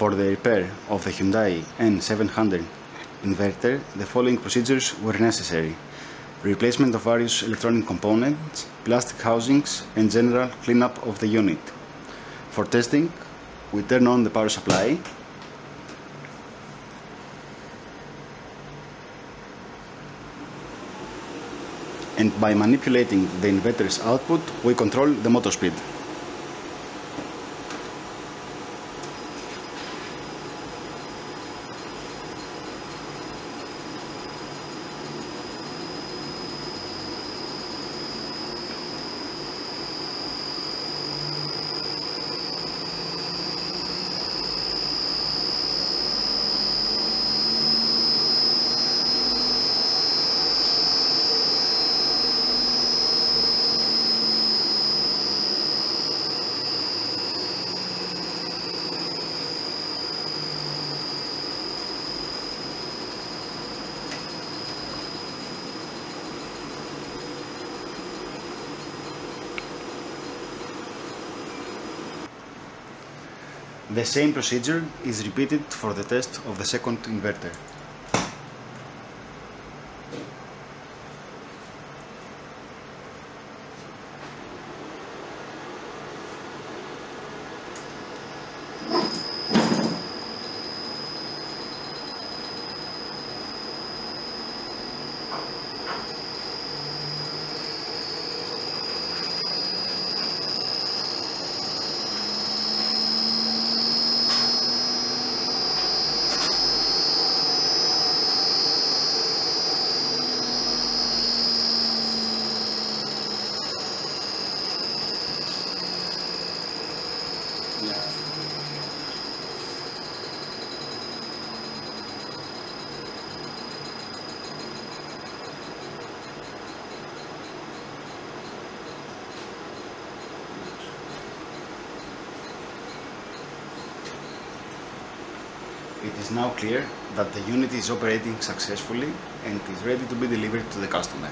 For the repair of the Hyundai N700 inverter, the following procedures were necessary. Replacement of various electronic components, plastic housings, and general cleanup of the unit. For testing, we turn on the power supply and by manipulating the inverter's output, we control the motor speed. The same procedure is repeated for the test of the second inverter. It is now clear that the unit is operating successfully and is ready to be delivered to the customer.